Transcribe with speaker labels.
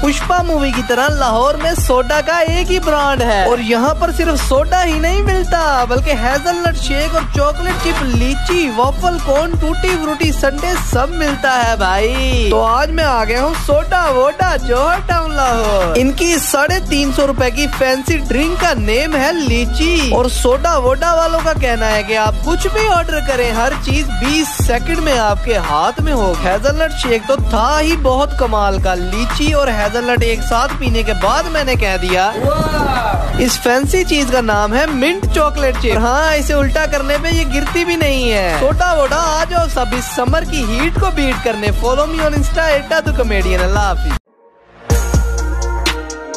Speaker 1: Pushpa movie की तरह लाहौर में सोडा का एक ही ब्रांड है। और यहाँ पर सिर्फ़ सोडा ही नहीं मिलता, बल्कि हेजलनट शेक और chocolate chip, lychee, waffle corn tutti frutti sundae सब मिलता है भाई। तो आज मैं आ गया हूँ सोडा वोडा जोहर टाउन लाहौर। इनकी साढ़े तीन सौ रूपए की फैंसी ड्रिंक का नेम है लीची। और सोडा वोडा वालों का कहना है की आप कुछ भी ऑर्डर करें, हर चीज़ बीस सेकंड में आपके हाथ में हो हेजलनट शेक तो था ही बहुत कमाल का, लीची और हेजलनट एक साथ पीने के बाद मैंने कह दिया इस फैंसी चीज़ का नाम है मिंट चॉकलेट चिप हाँ इसे उल्टा करने पे ये गिरती भी नहीं है। छोटा वोटा आ जाओ सब इस समर की हीट को बीट करने। फॉलो मी ऑन इंस्टा एटा टू कमेडियन अल्लाह हाफिज।